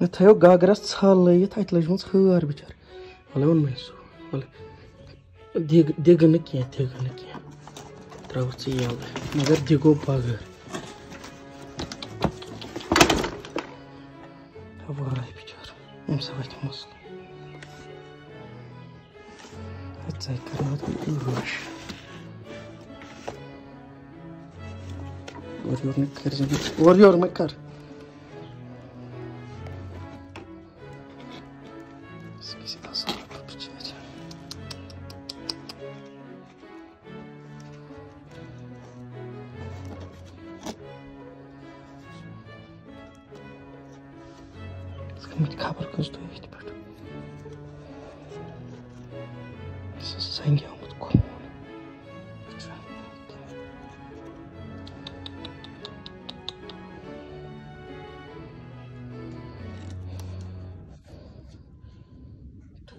مےٚ تھایو گگرَس ژھل لٲیِتھ اَتہِ لٔجمٕژ ہٲر بِچٲر وَلہٕ ووٚنمَے سُہ وَلہٕ دِگ دِگہٕ نہٕ کینٛہہ دِگہٕ نہٕ کینٛہہ ترٛاوُتھ ژٕ یَلہٕ مگر دِگو بغٲر واے بِچار أمۍ سا وَتھِ مُسلہٕ ژَے کَرناو عٲش اورٕ یورٕ مہ کٔرزِ اورٕ یورٕ مہ کَر Ahmet Kabur gözlüğe gitti böyle. Zengin Umut Kumur.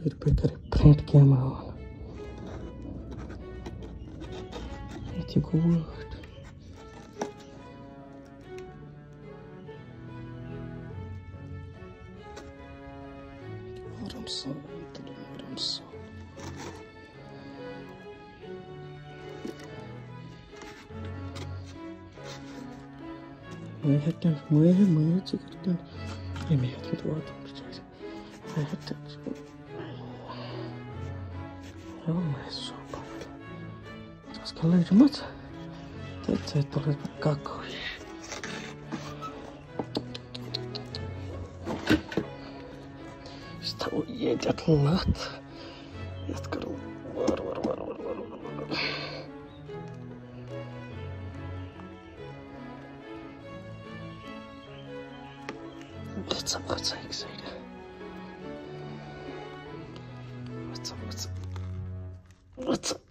फिर पे करें फ्रंट कैमरा वाला गुड absolutely crimson. मैं हटता मैं मैं चिकटता ये मैं हटता तो आता हूँ चाचा मैं हटता ओ मैं सुपर तो उसका लग रहा मत तो तो तो लग काको है Catnut. Let's go to var var var var var var. Let's up, let's up, excited. What's up, what's up? What's up?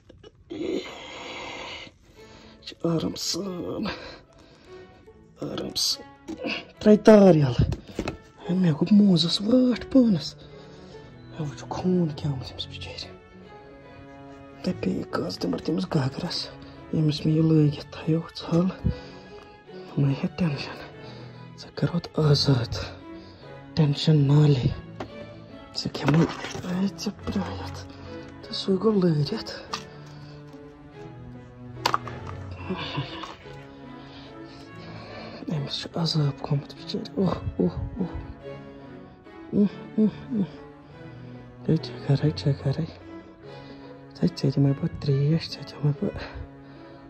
Aramsın. Aramsın. Traitorial. Meu, como usa os vārdu pūnas. مےٚ وٕچھ خوٗن کیٛاہ آمُت أمِس بِچٲرۍ دَپے یہِ کٔژ تِمَن تٔمِس گگرَس ییٚمِس مےٚ یہِ لٲگِتھ تھایو ژھل مہ ہے ٹٮ۪نشَن ژٕ کَرہوتھ آزاد ٹٮ۪نشَن نالے ژٕ کھٮ۪مو ژٕ پرٛٲنِتھ تہٕ سُے گوٚو لٲرِتھ أمِس چھُ عذاب گوٚمُت بِچٲرۍ اوٚہ اوٚہ اوٚہ Right checker, right checker, right. Side side my butt, three years, side my butt.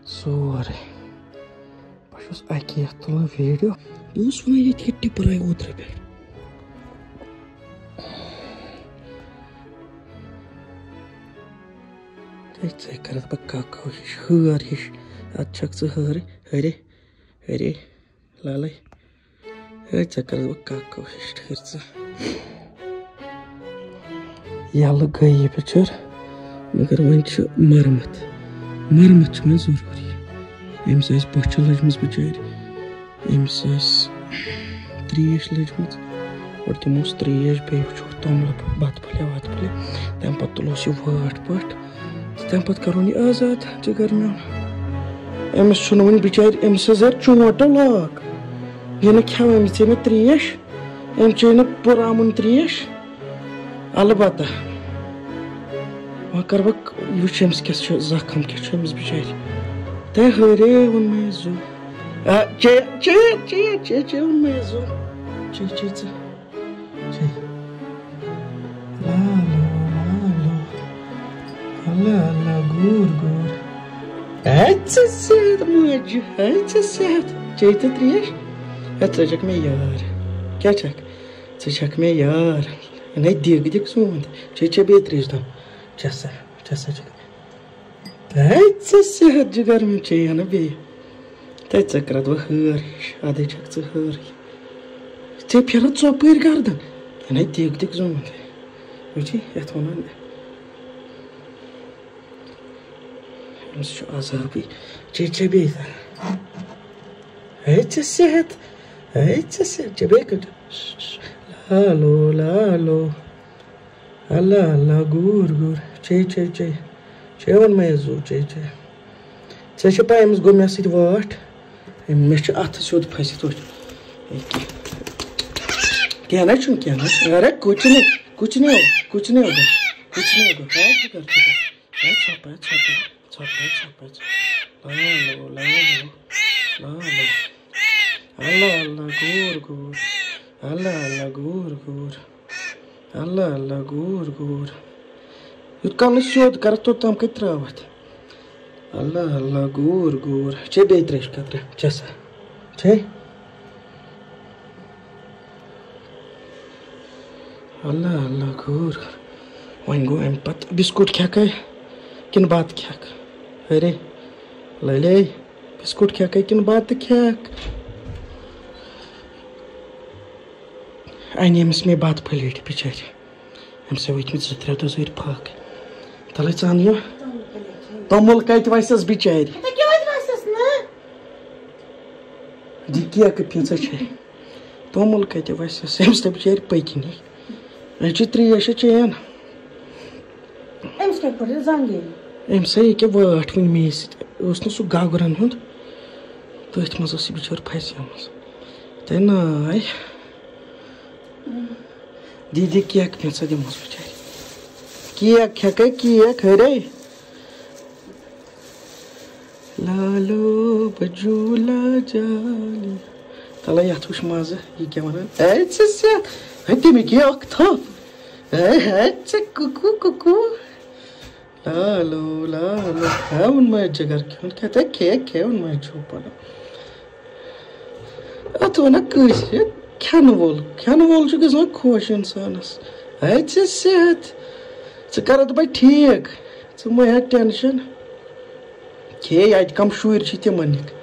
Sorry. بہٕ چھُس اَکہِ یَتھ تُلان ویٖڈیو یہِ اوس وَنان ییٚتہِ کہِ ٹِپَر آے اوترٕ پٮ۪ٹھ ہے ژے کَرَتھ بہٕ کَکو ہِش ہٲر ہِش اَدٕ چھَکھ ژٕ ہٲرٕ ہٲرے ہٲرے لالَے ہے ژے کَرَتھ بہٕ کَکو ہِش ٹھٔہر ژٕ یلہٕ گٔے بِچٲر مگر وۄنۍ چھِ مَرمَت مَرمَت چھِ وۄنۍ ضٔروٗری أمِس ٲسۍ بٔچھِ لٔجمٕژ بِچٲرۍ أمِس ٲسۍ ترٛیش لٔجمٕژ گۄڈٕ دِموس ترٛیش بیٚیہِ وٕچھوکھ توٚملہٕ بَتہٕ پھٔلیا وَتہٕ پھٔلیا تَمہِ پَتہٕ تُلوس یہِ وٲٹھ پٲٹھۍ تہٕ تَمہِ پَتہٕ کَرون یہِ آزاد جِگر میون أمِس چھُنہٕ وٕنہِ بِچارِ أمِس حظ یارٕ چونٛٹہٕ لاک یہِ نہٕ کھٮ۪وان أمِس چے مےٚ ترٛیش أمۍ چے نہٕ پُرامُن ترٛیش Alibata. Makar bak yuçemiz kesiyor, zakam keçemiz bir şey. Tehre un mezu. Çe çe çe çe çe un mezu. Çe çe çe. Çe. Lalo lalo. Ala ala gur gur. Etçe set mucu. Etçe set. Çe te triyeş. Etçe çekme yar. Gerçek. Çe çekme yar. na idega eky soa tretry beatrice da tryasa trasatraka taitsasyady gary mitrehana be taitsaky raha doa hary ady atraky tsy hary tsy piaratsoapoery gary da na idega eky zao mande ohatry ataonany azabe tretry be da aitsasy ady aitsasy ady trebe katra Halo lalo. Ala ala gur gur. Çey çey çey. Çevan mezu çey çey. Sen şu payımız gömme sit vart. Meşe atı süt paysit hoş. Kena çun kena. Ara kuch ne? Kuch ne oldu? Kuch ne oldu? Kuch ne oldu? Kaç çıkar çıkar. Kaç çapa çapa. Çapa çapa. Lalo lalo. Lalo. Allah Allah gur gur. अल्लाह अल्लाह घूर घूर अल्लाह अल्लाह घूर घूर Юткан несет, карто там кай травать. Алла, алла, гур, гур. Че бей треш кадра? Часа. Че? Алла, алла, гур. Ванго эм пат. Бискут क्या कहे? किन बात क्या अरे ले ले बिस्कुट क्या कहे किन बात क्या Они им сме бат пылить печать. Им се выть за треду зыр пак. Талы цан ё? Томул кайт вайсас бичарь. Это кёйт вайсас, на? Дикия капинца чай. Томул кайт вайсас. Им се бичарь пыкиней. Эчи три яши чаян. Эмс кайт пылит занги. Эмс ай ке ваат вин мейсит. Усну су гагуран хунд. Тойт мазу си бичар пасиамас. Тайнай. Тайнай. दीदी की आख फेंसो दे मुझ बेचारी की आख है कै की आख है रे? लालो बजूला जाली तला यह तुझ मज़े ये क्या मरे? ऐसे से हटे मैं क्या आख था। ऐसे, कुकु कुकु। लालो लालो। है उन जगर क्यों? कहते क्या क्या उन मैं छुपा ना अतो ना कुछ Cannibal. Cannibal چھُ گژھان خۄش اِنسانَس ہے ژےٚ صحت ژٕ کَرَتھ بَے ٹھیٖک ژٕ مہ ہےٚ ٹٮ۪نشَن ہے اَتہِ کَم شُرۍ چھِ تِمَن نِکۍ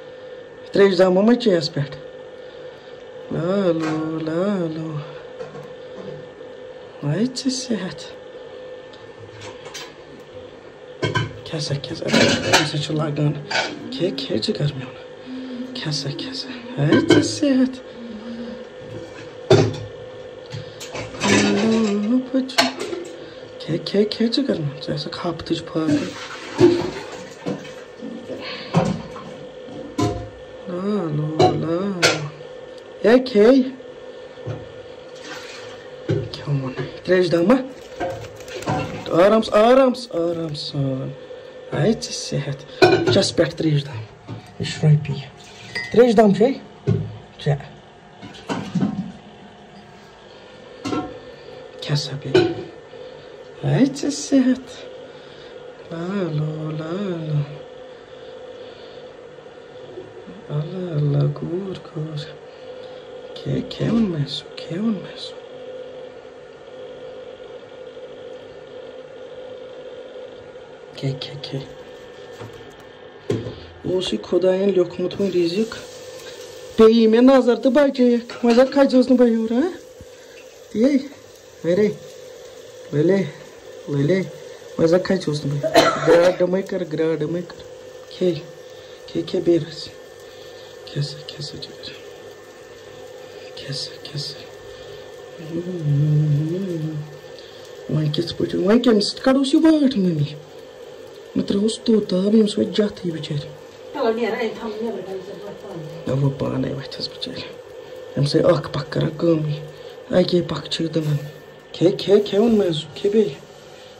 ترٛیش دامو ما چیٚیَس پٮ۪ٹھ لالو لالو ہے ژےٚ صحت کھےٚ سا کھےٚ سا کھےٚ سا چھُ لَگان کھے کھے ژٕ کَر میون کھےٚ سا کھےٚ سا ہے ژےٚ صحت खापतच फाक. La la la. Ya ke. क्या मन त्रेश दामा Arams, arams, arams. Aici sehat. Čas pēc trīs dām. Išraipīja. Trīs dām šeit? Čia. Kas Right is it. Lalo, lalo. Allah Allah, good, good. Ke, kevinmesin, kevinmesin. Ke, ke, ke. Осы кодайын лёкмутун ризик. Бейіме назарды байжайық. Мазар қайжызны байуыр, а? Ей, верей. Велей. मजा खा जोस न भाई हो रहा ये अरे ले ले ले मजा खा जोस न भाई ग्राड में कर ग्राड में कर के के के बेरस कैसे कैसे जगर कैसे कैसे वहीं किस पुट वहीं केम्स करो see what mummy Matra ustu tabi ums vajjat hi bichari. Tala nera ei tham nera kan se patpan. Avo paana ei vajjas bichari. Em se ak pakkara kami. Ai ke pak chirdaman. Ke ke ke un mezu ke be. Kasa hayat se sehat. La lo la.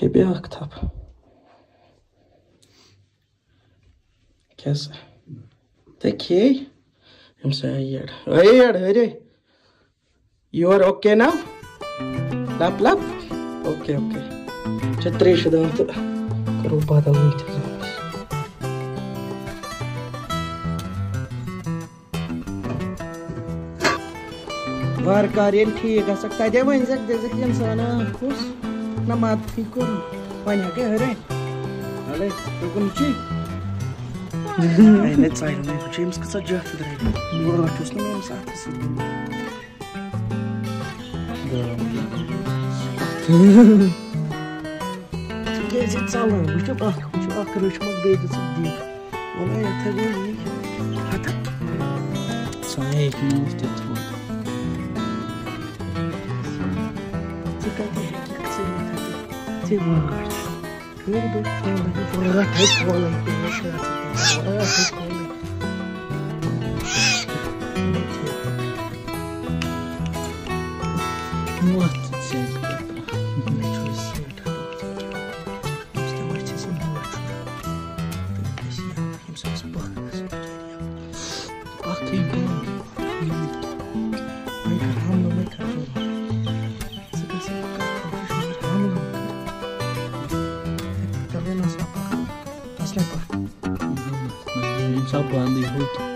كبير كتاب कैसे देखिए हमसे यार अरे यार अरे you are okay ना लाप लाप ओके ओके छत्री शब्द करो बात हुई Var kariyeri ki yasak tadı mı inzak dezek yansana kus. nama pikun banyak ke hari ale pikun cuci Ay, net sayılmayı James kısaca hatırlayın. Buralar toslamıyor musun? Haklısın. Gezit sallan, bu çok ak, şu ak karışmak beydesi değil. Ona yeter değil. Hatta. Sonra ekmeğimiz tutmadı. Dikkat edin. active workers. Good, good. I. I. salvando